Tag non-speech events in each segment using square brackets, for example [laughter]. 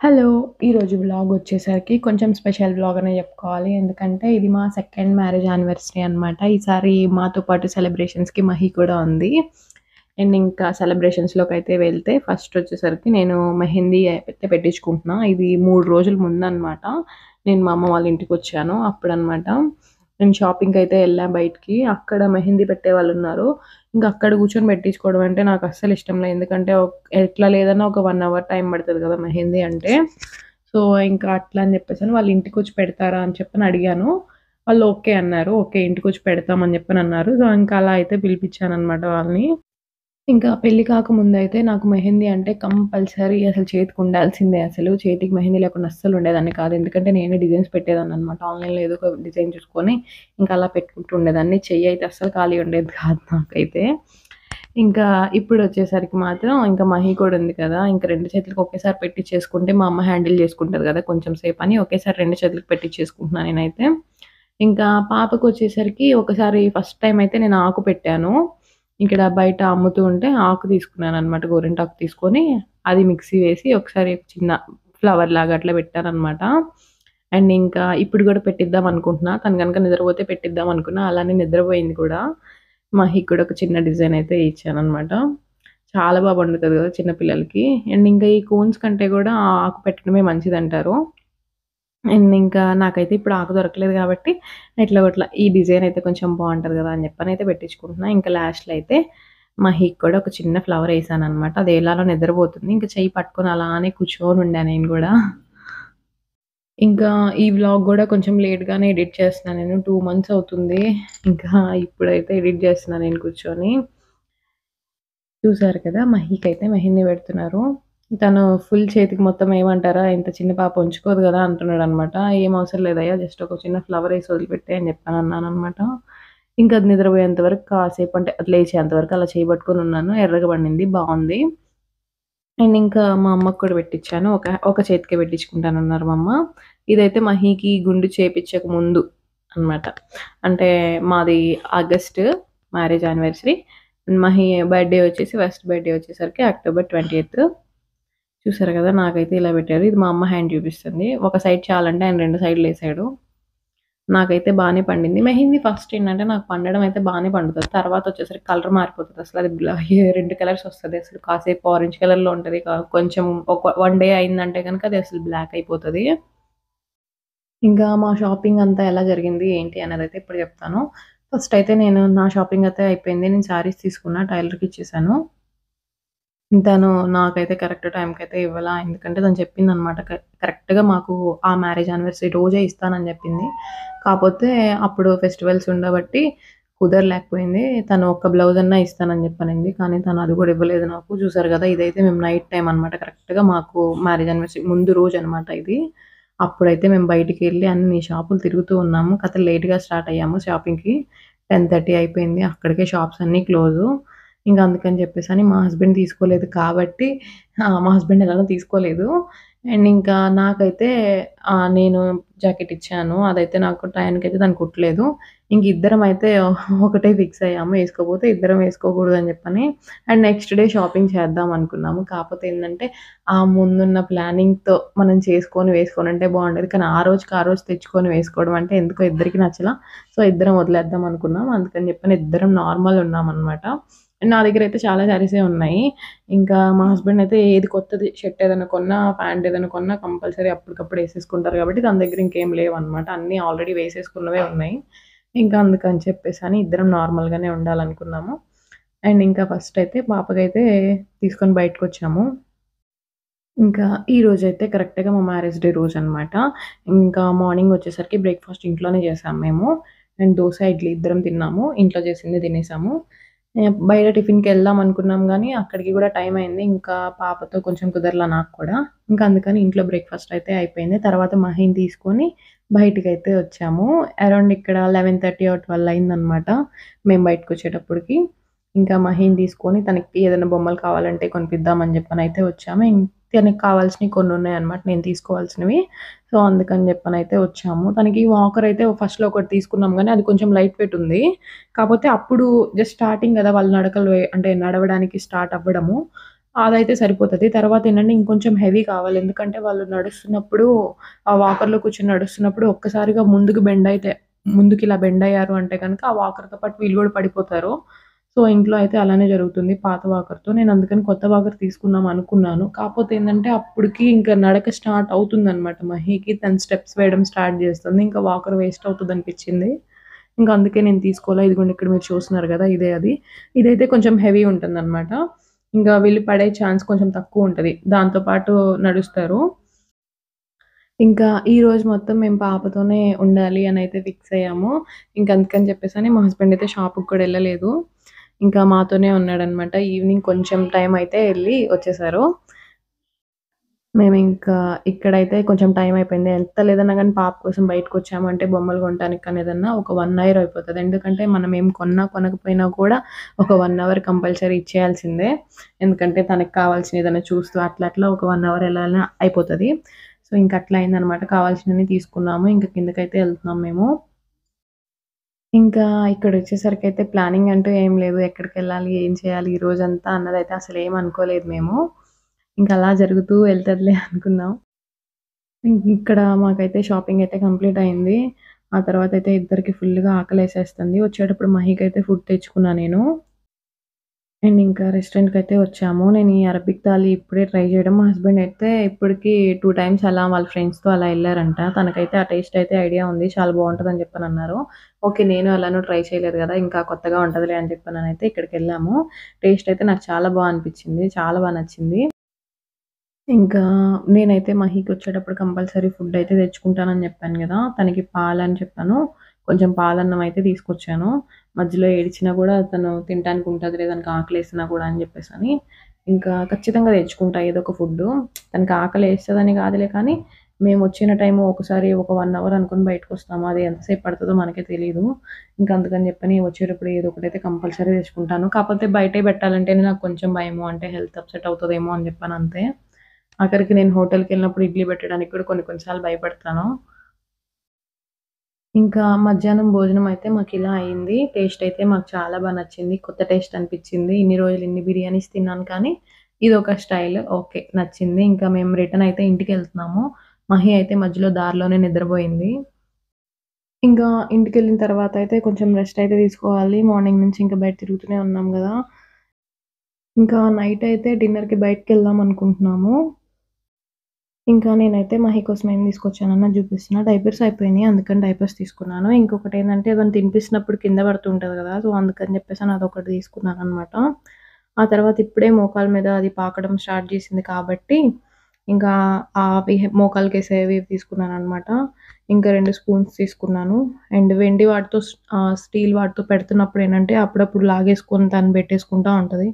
Hello! ఈరోజు blog వచ్చేసరికి కొంచెం స్పెషల్ బ్లాగ్ అనే చెప్పుకోవాలి. ఎందుకంటే ఇది మా సెకండ్ మ్యారేజ్ యానివర్సరీ అనమాట. ఈసారి మాతో పాటు సెలబ్రేషన్స్‌కి మహి కూడా ఉంది. అండ్ ఇంకా సెలబ్రేషన్స్లోకి అయితే వెళ్తే ఫస్ట్ వచ్చేసరికి నేను మెహందీ అయితే పెట్టించుకుంటున్నా. ఇది మూడు రోజుల ముందనమాట. నేను మా అమ్మ వాళ్ళ ఇంటికి వచ్చాను అప్పుడు అప్పుడనమాట. నేను షాపింగ్కి అయితే వెళ్ళాను బయటికి. అక్కడ మెహందీ పెట్టే వాళ్ళు ఉన్నారు ఇంకా అక్కడ కూర్చొని పెట్టించుకోవడం అంటే నాకు అస్సలు ఇష్టం లేదు. ఎందుకంటే ఎట్లా లేదన్నా ఒక వన్ అవర్ టైం పడుతుంది కదా! మెహందీ అంటే. సో, ఇంకా అట్లా అని చెప్పేసి వాళ్ళు ఇంటికి వచ్చి పెడతారా అని చెప్పని అడిగాను. వాళ్ళు ఓకే అన్నారు. ఓకే ఇంటికొచ్చి పెడతాం అని చెప్పని అన్నారు. సో, ఇంకా అలా అయితే పిలిపించాను అనమాట వాళ్ళని. ఇంకా పెళ్ళి కాకముందయితే నాకు మెహందీ అంటే కంపల్సరీ అసలు చేతికి ఉండాల్సిందే అసలు. చేతికి మెహందీ లేకుండా అస్సలు ఉండేదాన్ని కాదు. ఎందుకంటే నేనే డిజైన్స్ పెట్టేదాన్ని అనమాట ఆన్‌లైన్‌లో ఏదో ఒక డిజైన్ చూసుకొని ఇంకా అలా పెట్టుకుంటూ ఉండేదాన్ని. చెయ్యి అయితే అస్సలు ఖాళీ ఉండేది కాదు నాకైతే. ఇంకా ఇప్పుడు వచ్చేసరికి మాత్రం ఇంకా మహి కూడా ఉంది కదా! ఇంకా రెండు చేతులకు ఒకేసారి పెట్టిచ్చేసుకుంటే మా అమ్మ హ్యాండిల్ చేసుకుంటుంది కదా! కొంచెం సేపని ఒకేసారి 2 చేతులకి పెట్టిచ్చేసుకుంటున్నా నేనైతే. ఇంకా పాపకు వచ్చేసరికి ఒకసారి ఫస్ట్ టైం అయితే నేను ఆకు పెట్టాను. ఇక్కడ బయట అమ్ముతూ ఉంటే ఆకు తీసుకున్నాను అనమాట గోరింటాకు తీసుకొని అది మిక్సీ వేసి ఒకసారి చిన్న ఫ్లవర్ లాగా అట్లా పెట్టాననమాట. అండ్ ఇంకా ఇప్పుడు కూడా పెట్టిద్దాం అనుకుంటున్నా. తను కనుక నిద్రపోతే పెట్టిద్దాం అనుకున్నా. అలానే నిద్రపోయింది కూడా. మా కూడా ఒక చిన్న డిజైన్ అయితే ఇచ్చాను అనమాట చాలా బాగా వండుతుంది కదా! చిన్నపిల్లలకి అండ్ ఇంకా ఈ కోన్స్ కంటే కూడా ఆకు పెట్టడమే మంచిది అంటారు అండ్ ఇంకా నాకైతే ఇప్పుడు ఆకు దొరకలేదు కాబట్టి ఇట్లా ఇట్లా ఈ డిజైన్ అయితే కొంచెం బాగుంటుంది కదా! అని చెప్పనైతే పెట్టించుకుంటున్నా. ఇంకా లాస్ట్‌లో అయితే మహికి కూడా ఒక చిన్న ఫ్లవర్ వేసాను అనమాట అది ఎలాలో నిద్రపోతుంది. ఇంకా చెయ్యి పట్టుకొని అలానే కూర్చొని కూర్చొనుండా నేను కూడా ఇంకా ఈ వ్లాగ్ కూడా కొంచెం లేట్‌గానే ఎడిట్ చేస్తున్నాను నేను. టూ మంత్స్ అవుతుంది. ఇంకా ఇప్పుడైతే ఎడిట్ చేస్తున్నాను నేను కూర్చొని. చూసారు కదా! మహీక్ అయితే మెహిందీ పెడుతున్నారు. తను ఫుల్ చేతికి మొత్తం ఏమంటారా ఇంత చిన్న పాప ఉంచుకోదు కదా! అంటున్నాడు అనమాట ఏం అవసరం లేదయ్యా జస్ట్ ఒక చిన్న ఫ్లవర్ వేసి వదిలిపెట్టే అని చెప్పాను అన్నాను అనమాట ఇంకా అది నిద్రపోయేంత వరకు కాసేపు అంటే అది లేచేంత వరకు అలా చేయి పట్టుకొని ఉన్నాను. ఎర్రగా పండింది. బాగుంది అండ్ ఇంకా మా అమ్మకు కూడా పెట్టించాను ఒక ఒక చేతికే పెట్టించుకుంటానన్నారు మా అమ్మ. ఇదైతే మహీకి గుండు చేపించక ముందు అనమాట. అంటే మాది August marriage anniversary. Mahi birthday వచ్చేసి ఫస్ట్ బర్త్‌డే వచ్చేసరికి అక్టోబర్ 20థ్. చూసారు కదా! నాకైతే ఇలా పెట్టారు. ఇది మా అమ్మ హ్యాండ్ చూపిస్తుంది. ఒక సైడ్ చాలంటే ఆయన రెండు సైడ్లు వేసాడు నాకైతే బాగానే పండింది. మెహిందీ ఫస్ట్ ఏంటంటే నాకు పండడం అయితే బాగానే పండుతుంది తర్వాత వచ్చేసరికి కలర్ మారిపోతుంది అసలు అది [laughs] రెండు కలర్స్ వస్తుంది అసలు కాసేపు ఆరెంజ్ కలర్‌లో ఉంటుంది కొంచెం ఒక వన్ డే అయిందంటే కనుక అది అసలు బ్లాక్ అయిపోతుంది ఇంకా మా షాపింగ్ అంతా ఎలా జరిగింది ఏంటి అనేదైతే ఇప్పుడు చెప్తాను. ఫస్ట్ అయితే నేను నా షాపింగ్ అయితే అయిపోయింది. నేను శారీస్ తీసుకున్నా. టైలర్‌కి ఇచ్చేసాను. తను నాకైతే కరెక్ట్ టైంకైతే ఇవ్వలా. ఎందుకంటే తను చెప్పిందనమాట. క కరెక్ట్‌గా మాకు ఆ మ్యారేజ్ యానివర్సరీ రోజే ఇస్తానని చెప్పింది. కాపోతే అప్పుడు ఫెస్టివల్స్ ఉండబట్టి కుదరలేకపోయింది. తను ఒక్క బ్లౌజ్ అన్నా ఇస్తానని చెప్పనింది. కానీ తను అది కూడా ఇవ్వలేదు నాకు. చూసారు కదా! ఇదైతే మేము నైట్ టైం అనమాట. కరెక్ట్‌గా మాకు మ్యారేజ్ యానివర్సరీ ముందు రోజనమాట ఇది. అప్పుడైతే మేము బయటికెళ్ళి అన్ని షాపులు తిరుగుతూ ఉన్నాము. కాతే లేట్‌గా స్టార్ట్ అయ్యాము షాపింగ్‌కి. 10:30 అయిపోయింది. అక్కడికే షాప్స్ అన్నీ క్లోజు. ఇంకా అందుకని చెప్పేసి అని మా హస్బెండ్ తీసుకోలేదు కాబట్టి మా హస్బెండ్ ఎలానో తీసుకోలేదు. అండ్ ఇంకా నాకైతే నేను జాకెట్ ఇచ్చాను. అదైతే నాకు టయానికి అయితే దాన్ని కుట్టలేదు. ఇంక ఇద్దరం అయితే [laughs] ఒకటే ఫిక్స్ అయ్యాము. వేసుకోపోతే ఇద్దరం వేసుకోకూడదు అని చెప్పని. అండ్ నెక్స్ట్ డే షాపింగ్ చేద్దాం అనుకున్నాము. కాకపోతే ఏంటంటే ఆ ముందున్న ప్లానింగ్‌తో మనం చేసుకొని వేసుకొని అంటే బాగుండేది కానీ ఆ రోజుకి ఆ రోజు తెచ్చుకొని వేసుకోవడం అంటే ఎందుకో ఇద్దరికి నచ్చలా. సో, ఇద్దరం వదిలేద్దాం అనుకున్నాం. అందుకని చెప్పని ఇద్దరం నార్మల్ ఉన్నామనమాట. నా దగ్గర అయితే చాలా శారీసే ఉన్నాయి. ఇంకా మా హస్బెండ్ అయితే ఏది కొత్తది షర్ట్ ఏదైనా కొన్నా, ప్యాంట్ ఏదైనా కొన్నా కంపల్సరీ అప్పటికప్పుడు వేసేసుకుంటారు కాబట్టి తన దగ్గర ఇంకేం లేవన్నమాట అన్నీ ఆల్రెడీ వేసేసుకున్నవే ఉన్నాయి. ఇంకా అందుకని చెప్పేసి అని ఇద్దరం నార్మల్‌గానే ఉండాలనుకున్నాము. అండ్ ఇంకా ఫస్ట్ అయితే పాపకైతే తీసుకొని బయటకొచ్చాము. ఇంకా ఈ రోజైతే కరెక్ట్‌గా మా మ్యారేజ్ డే రోజు అనమాట ఇంకా మార్నింగ్ వచ్చేసరికి బ్రేక్‌ఫాస్ట్ ఇంట్లోనే చేసాము మేము. అండ్ దోశ ఇడ్లీ ఇద్దరం తిన్నాము. ఇంట్లో చేసింది తినేసాము. బయట టిఫిన్కి వెళ్దాం అనుకున్నాం కానీ అక్కడికి కూడా టైం అయింది. ఇంకా పాపతో కొంచెం కుదరలా నాకు కూడా. ఇంకా అందుకని ఇంట్లో బ్రేక్‌ఫాస్ట్ అయితే అయిపోయింది. తర్వాత మహిని తీసుకొని బయటికి అయితే వచ్చాము. అరౌండ్ ఇక్కడ 11:30 ఆర్ 12 అయిందనమాట. మేము బయటకొచ్చేటప్పటికి. ఇంకా మహిని తీసుకొని తనకి ఏదైనా బొమ్మలు కావాలంటే కొనిపిద్దామని అని అయితే వచ్చాము. తనకి కావాల్సినవి కొన్ని ఉన్నాయన్నమాట. నేను తీసుకోవాల్సినవి. సో, అందుకని చెప్పనైతే వచ్చాము. తనకి వాకర్ అయితే ఫస్ట్‌లో ఒకటి తీసుకున్నాం కానీ అది కొంచెం లైట్ వెయిట్ ఉంది. కాకపోతే అప్పుడు జస్ట్ స్టార్టింగ్ కదా! వాళ్ళు నడకలు అంటే నడవడానికి స్టార్ట్ అవ్వడము. అదైతే సరిపోతది. తర్వాతేంటంటే ఇంకొంచెం హెవీ కావాలి. ఎందుకంటే వాళ్ళు నడుస్తున్నప్పుడు ఆ వాకర్‌లో కూర్చొని నడుస్తున్నప్పుడు ఒక్కసారిగా ముందుకు బెండ్ అయితే ముందుకిలా బెండ్ అయ్యారు అంటే కనుక ఆ వాకర్‌తో పాటు వీళ్ళు కూడా పడిపోతారు. సో, ఇంట్లో అయితే అలానే జరుగుతుంది పాత వాకర్‌తో. నేను అందుకని కొత్త వాకర్ తీసుకుందాం అనుకున్నాను. కాకపోతే ఏంటంటే అప్పటికి ఇంకా నడక స్టార్ట్ అవుతుందనమాట మహీకి. తన స్టెప్స్ వేయడం స్టార్ట్ చేస్తుంది ఇంకా వాకర్ వేస్ట్ అవుతుంది అనిపించింది ఇంకా అందుకే నేను తీసుకోలే ఇదిగోండి ఇక్కడ మీరు చూస్తున్నారు కదా ఇదే అది. ఇదైతే కొంచెం హెవీ ఉంటుందనమాట. ఇంకా వీళ్ళు పడే ఛాన్స్ కొంచెం తక్కువ దాంతో పాటు నడుస్తారు. ఇంకా ఈ రోజు మొత్తం మేము పాపతోనే ఉండాలి అని అయితే ఫిక్స్ అయ్యాము. ఇంకా అందుకని చెప్పేసి మా హస్బెండ్ అయితే షాప్‌కి కూడా వెళ్ళలేదు ఇంకా మాతోనే ఉన్నాడనమాట. ఈవినింగ్ కొంచెం టైం అయితే వెళ్ళి వచ్చేసారు. మేము ఇంకా ఇక్కడైతే కొంచెం టైం అయిపోయింది. ఎంత లేదన్నా కానీ పాప కోసం బయటకొచ్చామంటే బొమ్మలు కొనటానికి కానీ ఏదన్నా ఒక వన్ అవర్ అయిపోతుంది ఎందుకంటే మనం ఏం కొన్నా కొనకపోయినా కూడా ఒక వన్ అవర్ కంపల్సరీ ఇచ్చేయాల్సిందే. ఎందుకంటే తనకి కావాల్సిన ఏదైనా చూస్తూ అట్లా అట్లా ఒక వన్ అవర్ వెళ్ళాలని అయిపోతది. సో, ఇంకా అట్లా అయిందనమాట. కావాల్సినవి తీసుకున్నాము. ఇంకా కిందకైతే వెళ్తున్నాం మేము. ఇంకా ఇక్కడొచ్చేసరికైతే ప్లానింగ్ అంటూ ఏం లేదు. ఎక్కడికెళ్ళాలి? ఏం చేయాలి? ఈ రోజంతా అన్నదైతే అసలేం అనుకోలేదు మేము. ఇంక అలా జరుగుతూ వెళ్తదిలే అనుకున్నాం. ఇక్కడ మాకైతే షాపింగ్ అయితే కంప్లీట్ అయింది. ఆ తర్వాతయితే ఇద్దరికి ఫుల్‌గా ఆకలేసేస్తుంది. వచ్చేటప్పుడు మహీకైతే ఫుడ్ తెచ్చుకున్నా నేను. అండ్ ఇంకా రెస్టారెంట్కి అయితే వచ్చాము. నేను ఈ అరబిక్ థాలీ ఇప్పుడే ట్రై చేయడం. మా హస్బెండ్ అయితే ఇప్పటికి 2 టైమ్స్ అలా వాళ్ళ ఫ్రెండ్స్‌తో అలా ఎళ్ళారంట. తనకైతే ఆ టేస్ట్ అయితే ఐడియా ఉంది. చాలా బావుంటదని చెప్పనన్నారు. ఓకే. నేను ఎలానో ట్రై చేయలేదు కదా ఇంకా కొత్తగా ఉంటదిలే అని చెప్పననైతే ఇక్కడికెళ్ళాము. టేస్ట్ అయితే నాకు చాలా బా అనిపిచ్చింది. చాలా బా నచ్చింది. ఇంకా నేనైతే మహీకొచ్చేటప్పుడు కంపల్సరీ ఫుడ్ అయితే తెచ్చుకుంటానని చెప్పాను కదా తనకి పాలని చెప్పాను. కొంచెం పాలన్నం అయితే తీసుకొచ్చాను. మధ్యలో ఏడిచినా కూడా తను తినడానికి ఉంటుంది తనకి ఆకలేసినా కూడా అని చెప్పేసి అని ఇంకా ఖచ్చితంగా తెచ్చుకుంటా ఏదో ఒక ఫుడ్డు. తనకి ఆకలి వేస్తుందని కాదులే కానీ మేము వచ్చిన టైం ఒకసారి ఒక వన్ అవర్ అనుకోని బయటకొస్తాము. అది ఎంతసేపు పడుతుందో మనకే తెలియదు ఇంకా అందుకని చెప్పని వచ్చేటప్పుడు ఏదో ఒకటైతే కంపల్సరీ తెచ్చుకుంటాను. కాకపోతే బయటే పెట్టాలంటేనే నాకు కొంచెం భయము. అంటే హెల్త్ అప్‌సెట్ అవుతుందేమో అని చెప్పాను అంతే ఆఖరికి నేను హోటల్కి వెళ్ళినప్పుడు ఇడ్లీ పెట్టడానికి కూడా కొన్ని కొన్నిసార్లు భయపడతాను. ఇంకా మధ్యాహ్నం భోజనం అయితే మాకు ఇలా అయింది. టేస్ట్ అయితే మాకు చాలా బాగా నచ్చింది. కొత్త టేస్ట్ అనిపించింది ఇన్ని రోజులు ఇన్ని బిర్యానీస్ తిన్నాను కానీ ఇది ఒక స్టైల్. ఓకే. నచ్చింది. ఇంకా మేము రిటర్న్ అయితే ఇంటికి వెళ్తున్నాము మహి అయితే మధ్యలో దారిలోనే నిద్రపోయింది ఇంకా ఇంటికి వెళ్ళిన తర్వాత అయితే కొంచెం రెస్ట్ అయితే తీసుకోవాలి. మార్నింగ్ నుంచి ఇంకా బయట తిరుగుతూనే ఉన్నాం కదా ఇంకా నైట్ అయితే డిన్నర్‌కి బయటికెళ్దాం అనుకుంటున్నాము. ఇంకా నేనైతే మహి కోసం ఏం తీసుకొచ్చానన్నది చూపిస్తున్నా. డైపర్స్ అయిపోయినాయి. అందుకని డైపర్స్ తీసుకున్నాను. ఇంకొకటి ఏంటంటే ఏదైనా తినిపిస్తున్నప్పుడు కింద పడుతుంటుంది కదా సో, అందుకని చెప్పేసి నేను అదొకటి తీసుకున్నాననమాట. ఆ తర్వాత ఇప్పుడే మోకాల మీద అది పాకడం స్టార్ట్ చేసింది కాబట్టి ఇంకా అవి తీసుకున్నాను అనమాట ఇంకా రెండు స్పూన్స్ తీసుకున్నాను. అండ్ వెండి వాటితో స్టీల్ వాటితో పెడుతున్నప్పుడు ఏంటంటే అప్పుడప్పుడు లాగేసుకొని దాన్ని పెట్టేసుకుంటా ఉంటుంది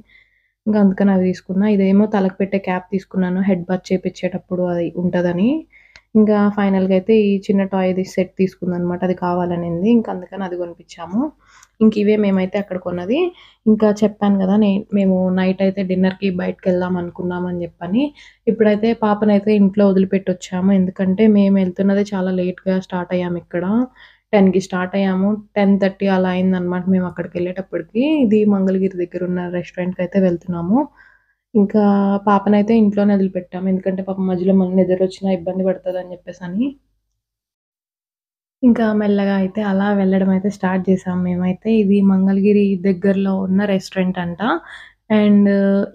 ఇంకా అందుకని అవి తీసుకున్నా. ఇదేమో తలకు పెట్టే క్యాప్ తీసుకున్నాను. హెడ్ బాత్ చేపించేటప్పుడు అది ఉంటుందని ఇంకా ఫైనల్‌గా అయితే ఈ చిన్న టాయ్‌ది సెట్ తీసుకుందనమాట. అది కావాలనింది. ఇంకా అందుకని అది కొనిపించాము ఇంక ఇవే మేమైతే అక్కడ కొన్నది. ఇంకా చెప్పాను కదా నే మేము నైట్ అయితే డిన్నర్‌కి బయటకు వెళ్దాం అని చెప్పని. ఇప్పుడైతే పాపనైతే ఇంట్లో వదిలిపెట్టొచ్చాము. ఎందుకంటే మేము వెళ్తున్నదే చాలా లేట్‌గా స్టార్ట్ అయ్యాము ఇక్కడ. 10కి స్టార్ట్ అయ్యాము. 10:30 అలా అయిందనమాట మేము అక్కడికి వెళ్ళేటప్పటికి ఇది మంగళగిరి దగ్గర ఉన్న రెస్టారెంట్కి అయితే వెళ్తున్నాము. ఇంకా పాపనైతే ఇంట్లోనే వదిలిపెట్టాము. ఎందుకంటే పాపం మధ్యలో మన నిద్ర వచ్చినా ఇబ్బంది పడతాదని చెప్పేసి అని ఇంకా మెల్లగా అయితే అలా వెళ్ళడం అయితే స్టార్ట్ చేశాం మేమైతే. ఇది మంగళగిరి దగ్గరలో ఉన్న రెస్టారెంట్ అంట. అండ్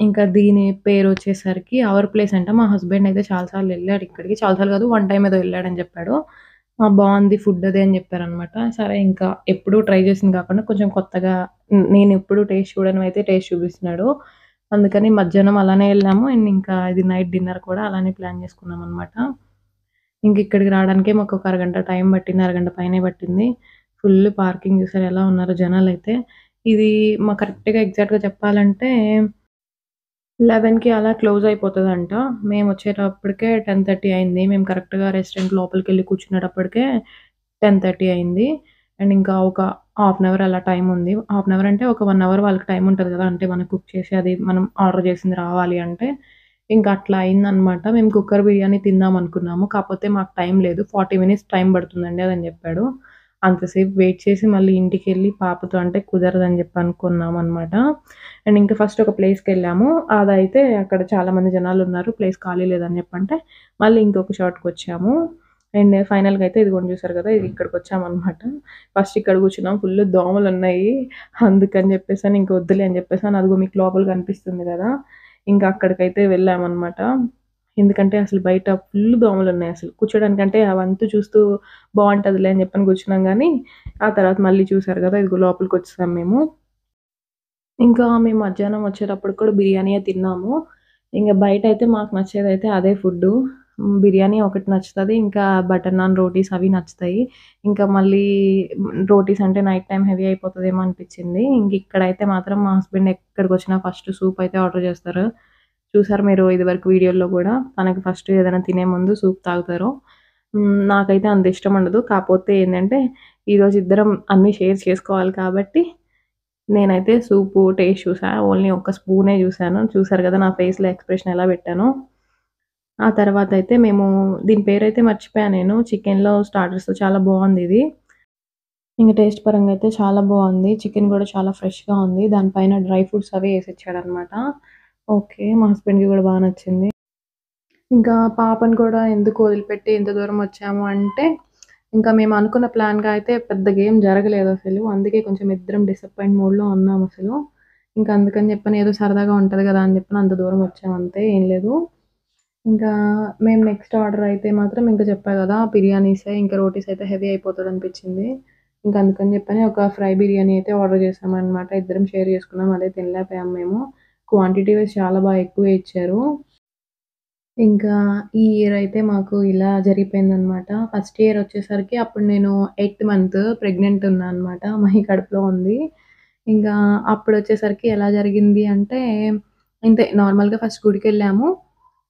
ఇంకా దీని పేరు వచ్చేసరికి అవర్ ప్లేస్ అంట. మా హస్బెండ్ అయితే చాలా సార్లు ఇక్కడికి. చాలా సార్లు కాదు వన్ టైం ఏదో వెళ్ళాడని చెప్పాడు. బాగుంది ఫుడ్ అది అని చెప్పారనమాట. సరే ఇంకా ఎప్పుడూ ట్రై చేసింది కాకుండా కొంచెం కొత్తగా నేను ఎప్పుడు టేస్ట్ చూడనివైతే టేస్ట్ చూపిస్తున్నాడు. అందుకని మధ్యాహ్నం అలానే వెళ్ళాము అండ్ ఇంకా ఇది నైట్ డిన్నర్ కూడా అలానే ప్లాన్ చేసుకున్నాం అనమాట ఇంక ఇక్కడికి రావడానికే మాకు ఒక అరగంట టైం పట్టింది. అరగంట పైనే పట్టింది. ఫుల్ పార్కింగ్ చూసారు ఎలా ఉన్నారు జనాలు అయితే ఇది మా కరెక్ట్‌గా ఎగ్జాక్ట్‌గా చెప్పాలంటే 11కి అలా క్లోజ్ అయిపోతుందంట మేము వచ్చేటప్పటికే టెన్ థర్టీ అయింది. మేము కరెక్ట్‌గా రెస్టారెంట్ లోపలికి వెళ్ళి కూర్చునేటప్పటికే 10:30 అయింది. అండ్ ఇంకా ఒక హాఫ్ అన్ అవర్ అలా టైం ఉంది. హాఫ్ అన్ అవర్ అంటే ఒక వన్ అవర్ వాళ్ళకి టైం ఉంటుంది కదా అంటే మనం కుక్ చేసి అది మనం ఆర్డర్ చేసింది రావాలి అంటే. ఇంకా అట్లా అయిందనమాట. మేము కుక్కర్ బిర్యానీ తిందాం అనుకున్నాము. కాకపోతే మాకు టైం లేదు. 40 మినిట్స్ టైం పడుతుందండి అదని చెప్పాడు. అంతసేపు వెయిట్ చేసి మళ్ళీ ఇంటికెళ్ళి పాపతో అంటే కుదరదని చెప్పి అనుకున్నాం అనమాట అండ్ ఇంకా ఫస్ట్ ఒక ప్లేస్‌కెళ్ళాము. అదైతే అక్కడ చాలా మంది జనాలున్నారు. ప్లేస్ ఖాళీ లేదని చెప్పంటే మళ్ళీ ఇంకొక చోటుకొచ్చాము. అండ్ ఫైనల్‌గా అయితే ఇదిగోండి చూసారు కదా! ఇది ఇక్కడికొచ్చామనమాట. ఫస్ట్ ఇక్కడ కూర్చున్నాం. ఫుల్ దోమలు ఉన్నాయి అందుకని చెప్పేసని ఇంక వద్దులే అని చెప్పేసని అదిగో మీకు లోపల కనిపిస్తుంది కదా! ఇంకా అక్కడికైతే వెళ్ళామన్నమాట ఎందుకంటే అసలు బయట ఫుల్ దోమలున్నాయి అసలు. కూర్చోడానికంటే అవంతు చూస్తూ బాగుంటుందిలే అని చెప్పని కూర్చున్నాం కానీ ఆ తర్వాత మళ్ళీ చూసారు కదా! ఇదిగో లోపలికొచ్చేసాం మేము. ఇంకా మేము మధ్యాహ్నం వచ్చేటప్పుడు కూడా బిర్యానీయే తిన్నాము. ఇంకా బయట అయితే మాకు నచ్చేదైతే అదే ఫుడ్ బిర్యానీ ఒకటి నచ్చుతుంది ఇంకా బటర్ నాన్, రోటీస్ అవి నచ్చుతాయి. ఇంకా మళ్ళీ రోటీస్ అంటే నైట్ టైం హెవీ అయిపోతుందేమో అనిపించింది ఇంక ఇక్కడైతే మాత్రం మా హస్బెండ్ ఎక్కడికి వచ్చినా ఫస్ట్ సూప్ అయితే ఆర్డర్ చేస్తారు. చూసారు మీరు ఇదివరకు వీడియోలో కూడా తనకి ఫస్ట్ ఏదైనా తినే ముందు సూప్ తాగుతారు. నాకైతే అంత ఇష్టం ఉండదు. కాకపోతే ఏంటంటే ఈరోజు ఇద్దరం అన్నీ షేర్ చేసుకోవాలి కాబట్టి నేనైతే సూపు టేస్ట్ చూసాను ఓన్లీ ఒక్క స్పూనే చూసాను. చూసారు కదా! నా ఫేస్‌లో ఎక్స్‌ప్రెషన్ ఎలా పెట్టాను ఆ తర్వాత అయితే మేము దీని పేరైతే మర్చిపోయాను నేను. చికెన్‌లో స్టార్టర్స్ చాలా బాగుంది ఇది ఇంకా టేస్ట్ పరంగా అయితే చాలా బాగుంది చికెన్ కూడా చాలా ఫ్రెష్‌గా ఉంది. దానిపైన డ్రై ఫ్రూట్స్ అవి ఏసిచ్చాడనమాట. ఓకే. మా హస్బెండ్‌కి గూడా బా నచ్చింది. ఇంకా పాపను కూడా ఎందుకు వదిలిపెట్టి ఇంత దూరం వచ్చాము అంటే, ఇంకా మేము అనుకున్న ప్లాన్‌గా అయితే పెద్దగా ఏం జరగలేదసలు. అందుకే కొంచెం ఇద్దరం డిసప్పాయింట్ మూడ్‌లో ఉన్నామసలు. ఇంకా అందుకని చెప్పని ఏదో సరదాగా ఉంటది గదా! అని చెప్పని అంత దూరం వచ్చాము అంతే. ఏం లేదు. ఇంకా మేము నెక్స్ట్ ఆర్డర్ అయితే మాత్రం ఇంకా చెప్పా గదా! బిర్యానీసే ఇంకా రోటీస్ అయితే హెవీ అయిపోతదనిపిచ్చింది. ఇంక అందుకని చెప్పని ఒక ఫ్రై బిర్యానీ అయితే ఆర్డర్ చేశామనమాట. ఇద్దరం షేర్ చేసుకున్నాం. అదే తినలేకపోయాము మేము. క్వాంటిటీ వైజ్ చాలా బాగా ఎక్కువే ఇచ్చారు. ఇంకా ఈ ఇయర్ అయితే మాకు ఇలా జరిగిపోయిందనమాట. ఫస్ట్ ఇయర్ వచ్చేసరికి అప్పుడు నేను ఎయిత్ మంత్ ప్రెగ్నెంట్ ఉన్నా అనమాట. మహి కడుపులో ఉంది. ఇంకా అప్పుడు వచ్చేసరికి ఎలా జరిగింది అంటే, ఇంతే నార్మల్‌గా ఫస్ట్ గుడికెళ్ళాము.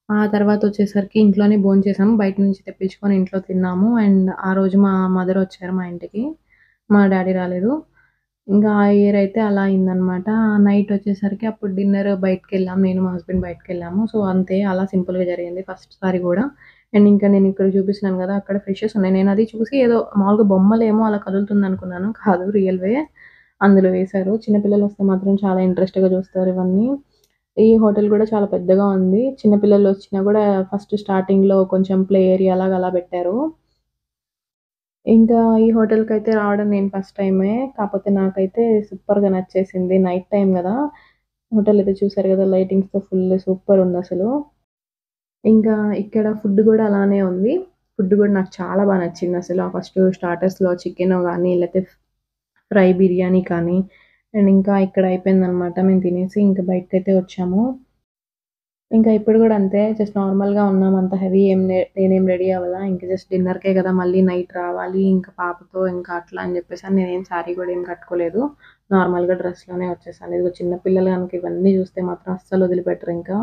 ఆ తర్వాత వచ్చేసరికి ఇంట్లోనే భోంచేసాము. బయట నుంచి తెప్పించుకొని ఇంట్లో తిన్నాము. అండ్ ఆ రోజు మా మదర్ వచ్చారు మా ఇంటికి. మా డాడీ రాలేదు. ఇంకా ఆ ఇయర్ అయితే అలా అయిందనమాట. నైట్ వచ్చేసరికి అప్పుడు డిన్నర్ బయటికెళ్ళాం. నేను మా హస్బెండ్ బయటికెళ్ళాము. సో, అంతే అలా సింపుల్‌గా జరిగింది ఫస్ట్ సారి కూడా అండ్ ఇంకా నేను ఇక్కడ చూపిస్తున్నాను కదా అక్కడ ఫిషెస్ ఉన్నాయి. నేను అది చూసి ఏదో మామూలుగా బొమ్మలేమో అలా కదులుతుంది అనుకున్నాను కాదు రియల్‌వే. అందులో వేశారు. చిన్న పిల్లలొస్తే మాత్రం చాలా ఇంట్రెస్ట్‌గా చూస్తారు ఇవన్నీ. ఈ హోటల్ కూడా చాలా పెద్దగా ఉంది. చిన్న వచ్చినా కూడా ఫస్ట్ స్టార్టింగ్‌లో కొంచెం ప్లే ఏరియా లాగా అలా పెట్టారు. ఇంకా ఈ హోటల్‌కైతే రావడం నేను ఫస్ట్ టైమే. కాకపోతే నాకైతే సూపర్‌గా నచ్చేసింది. నైట్ టైం కదా హోటల్ అయితే చూసారు కదా లైటింగ్స్‌తో ఫుల్ సూపర్ ఉంది అసలు ఇంకా ఇక్కడ ఫుడ్ కూడా అలానే ఉంది. ఫుడ్ కూడా నాకు చాలా బాగా నచ్చిందసలు. ఆ ఫస్ట్ స్టార్టర్స్‌లో చికెన్ కానీ లేకపోతే ఫ్రై బిర్యానీ కానీ, అండ్ ఇంకా ఇక్కడ అయిపోయిందనమాట. మేము తినేసి ఇంక బయటకైతే వచ్చాము. ఇంకా ఇప్పుడు కూడా అంతే. జస్ట్ నార్మల్‌గా ఉన్నాం. అంత హెవీ ఏం నేనేం రెడీ అవ్వదా ఇంకా జస్ట్ డిన్నర్‌కే కదా మళ్ళీ నైట్ రావాలి. ఇంకా పాపతో ఇంకా అట్లా అని చెప్పేసి నేనేం శారీ కూడా ఏం కట్టుకోలేదు. నార్మల్‌గా డ్రెస్‌లోనే వచ్చేసాను. ఇదిగో చిన్నపిల్లలు కనుక ఇవన్నీ చూస్తే మాత్రం అస్సలు వదిలిపెట్టరింకా.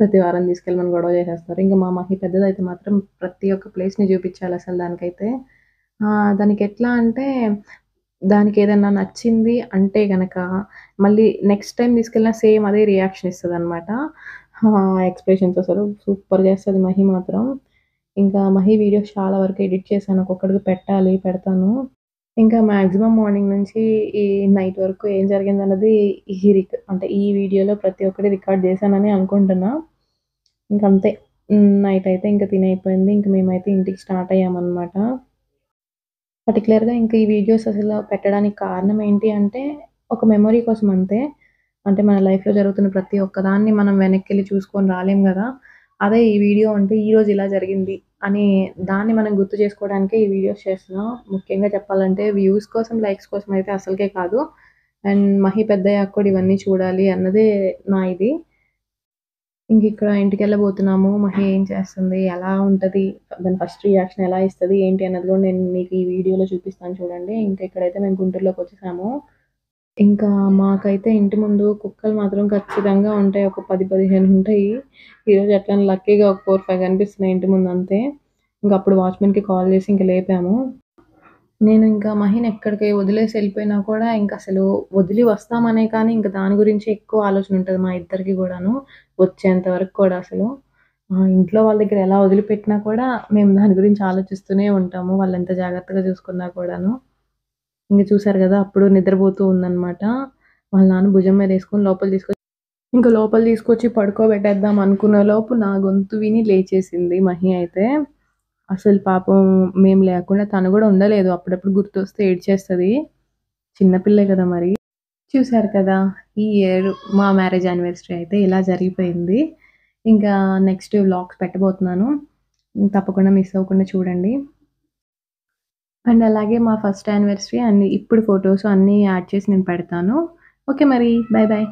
ప్రతి వారం తీసుకెళ్ళమని గొడవ చేసేస్తారు. ఇంకా మా మహి పెద్దదైతే మాత్రం ప్రతి ఒక్క ప్లేస్‌ని చూపించాలి అసలు దానికైతే. దానికి ఎట్లా అంటే దానికి ఏదైనా నచ్చింది అంటే కనుక మళ్ళీ నెక్స్ట్ టైం తీసుకెళ్ళినా సేమ్ అదే రియాక్షన్ ఇస్తుంది అనమాట ఎక్స్‌ప్రెషన్స్ అసలు సూపర్ చేస్తది మహి మాత్రం. ఇంకా మహి వీడియోస్ చాలా వరకు ఎడిట్ చేశాను. ఒక్కొక్కడికి పెట్టాలి. పెడతాను. ఇంకా మాక్సిమం మార్నింగ్ నుంచి ఈ నైట్ వరకు ఏం జరిగింది అన్నది ఈ రిక్ అంటే ఈ వీడియోలో ప్రతి ఒక్కటి రికార్డ్ చేశానని అనుకుంటున్నా. ఇంకంతే. నైట్ అయితే ఇంక తినైపోయింది ఇంక మేమైతే ఇంటికి స్టార్ట్ అయ్యామనమాట. పర్టిక్యులర్‌గా ఇంక ఈ వీడియోస్ అసలు పెట్టడానికి కారణం ఏంటి అంటే, ఒక మెమొరీ కోసం అంతే. అంటే మన లైఫ్‌లో జరుగుతున్న ప్రతి ఒక్కదాన్ని మనం వెనక్కి వెళ్ళి చూసుకొని రాలేం కదా అదే ఈ వీడియో అంటే ఈరోజు ఇలా జరిగింది అని దాన్ని మనం గుర్తు చేసుకోవడానికే ఈ వీడియోస్ చేస్తున్నాం ముఖ్యంగా చెప్పాలంటే వ్యూస్ కోసం, లైక్స్ కోసం అయితే అసలుకే కాదు. అండ్ మహి పెద్దయ్యాక కూడా ఇవన్నీ చూడాలి అన్నదే నా ఇది. ఇంక ఇక్కడ ఇంటికెళ్ళబోతున్నాము. మహి ఏం చేస్తుంది? ఎలా ఉంటుంది దాని ఫస్ట్ రియాక్షన్ ఎలా ఇస్తుంది ఏంటి అన్నది కూడా నేను మీకు ఈ వీడియోలో చూపిస్తాను చూడండి. ఇంకా ఇక్కడైతే మేము గుంటూరులోకి వచ్చేసాము ఇంకా మాకైతే ఇంటి ముందు కుక్కలు మాత్రం ఖచ్చితంగా ఉంటాయి. ఒక 10, 15 ఉంటాయి. ఈరోజు అట్లా లక్కీగా ఒక 4, 5 కనిపిస్తున్నాయి ఇంటి ముందు అంతే. ఇంకా అప్పుడు వాచ్‌మెన్‌కి కాల్ చేసి ఇంక లేపాము. నేను ఇంకా మహిన్ ఎక్కడికి వదిలేసి వెళ్ళిపోయినా కూడా ఇంకా అసలు వదిలి వస్తామనే కానీ ఇంకా దాని గురించి ఎక్కువ ఆలోచన ఉంటుంది మా ఇద్దరికి కూడాను వచ్చేంత వరకు కూడా అసలు. ఇంట్లో వాళ్ళ దగ్గర ఎలా వదిలిపెట్టినా కూడా మేము దాని గురించి ఆలోచిస్తూనే ఉంటాము. వాళ్ళెంత జాగ్రత్తగా చూసుకున్నా కూడాను. ఇంక చూసారు కదా అప్పుడు నిద్రపోతూ ఉందనమాట. వాళ్ళ నాన్న భుజం మీద వేసుకొని లోపల తీసుకొచ్చి ఇంకా లోపల తీసుకొచ్చి పడుకోబెట్టేద్దాం అనుకున్న లోపు నా గొంతు విని లేచేసింది మహి అయితే. అసలు పాపం మేము లేకుండా తను కూడా ఉండలేదు. అప్పుడప్పుడు గుర్తొస్తే ఏడ్చేస్తుంది చిన్నపిల్లే కదా మరి. చూసారు కదా! ఈ ఇయర్ మా మ్యారేజ్ యానివర్సరీ అయితే ఇలా జరిగిపోయింది. ఇంకా నెక్స్ట్ వ్లాగ్స్ పెట్టబోతున్నాను. తప్పకుండా మిస్ అవ్వకుండా చూడండి. అండ్ అలాగే మా ఫస్ట్ యానివర్సరీ అండ్ ఇప్పుడు ఫొటోస్ అన్నీ యాడ్ చేసి నేను పెడతాను. ఓకే మరి. Bye bye.